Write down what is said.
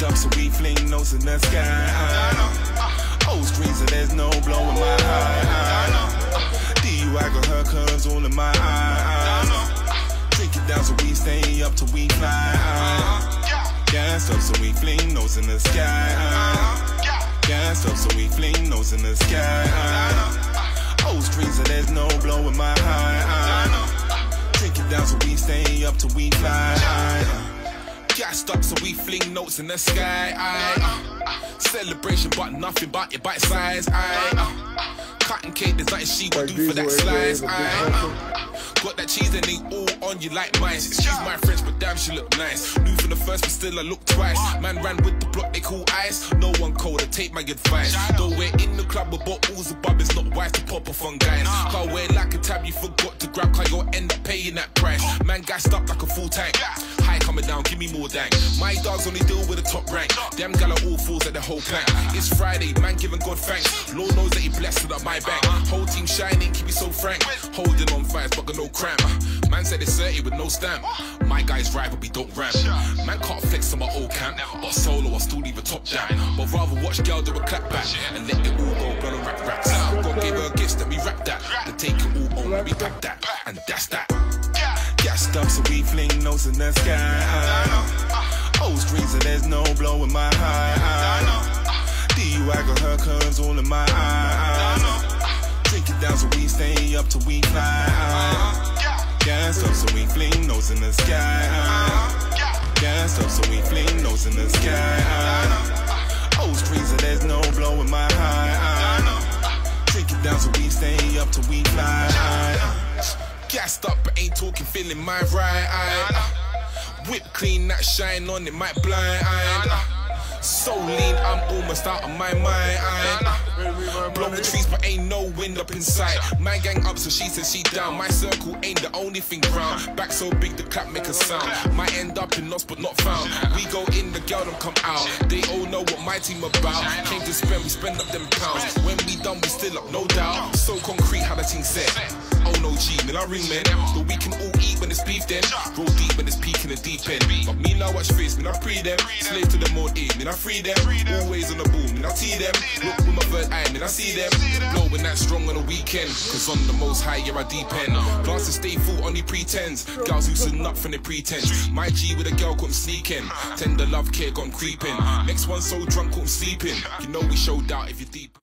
Up, so we fling notes in the sky. Old screens, so there's no blowing my high. DUI got her curves all in my eyes. Drink it down, so we stay up till we fly. Gassed up, so we fling notes in the sky. Gassed up, so we fling notes in the sky. Old screens, so there's no blowing my high. Drink it down, so we stay up till we fly. Gassed up, so we fling notes in the sky. Aye. Uh, celebration, but nothing but it bite size. Aye. Uh, cotton cake, there's nothing she would do for that slice. Aye. Uh, got that cheese and they all on you like mice. Excuse my French, but damn, she look nice. Knew from the first, but still I look twice. Man ran with the block, they call ice. No one cold, I take my advice. Though we're in the club with bottles above, it's not wise to pop off on guys. Can't wear like a tab, you forgot to grab, cause you'll end up paying that price. Man gassed up like a full tank. High coming down, give me more dank. My dogs only deal with the top rank. Them gal are all fools at the whole plank. It's Friday, man giving God thanks. Lord knows that he blessed up my bank. Whole team shining, keep me so frank. Holding on fires, but got no cramp. Man said it's 30 with no stamp. My guy's right, but we don't ramp. Man can't flex on my old camp. But solo, I still leave a top down. But rather watch girl do a clap back and let it all go, blood rap racks. God gave her gifts, then we rap that. Then take it all on, we pack that. And that's that. Up, so we fling notes in the sky. Uh, old streets, so there's no blowing my high. DUI got her curves all in my eyes. Drink it down, so we stay up till we fly. Gassed up, so we fling notes in the sky. Gassed up, so we fling notes in the sky. Old streets, so there's no blowing my high. Drink it down, so we stay up till we fly. Gassed up, but ain't talking, feeling my right. Eye. Whip clean, that shine on it, might blind. Eye. So lean, I'm almost out of my mind. Blow the trees, but ain't no wind up in sight. My gang up, so she says she down. My circle ain't the only thing round. Back so big, the clap make a sound. Might end up in lost, but not found. We go in, the girl don't come out. They all know what my team about. Came to spend, we spend up them pounds. When we done, we still up, no doubt. So concrete, how the team said. Oh no G, man, I ring men. But we can all eat when it's beef then. Roll deep when it's peaking the deep end. But me now watch face, man, I free them. Slave to the mode in, man, I free them. Always on the boom, man, I tee them. Look with my man, I see them. Blowing that strong on the weekend. Cause on the most high, yeah, I deep end. Glasses stay full, only pretends. Girls loosen up from the pretense. My G with a girl couldn't sneak in. Tender love care gone creeping. Next one so drunk couldn't sleep in. You know we showed out if you're deep.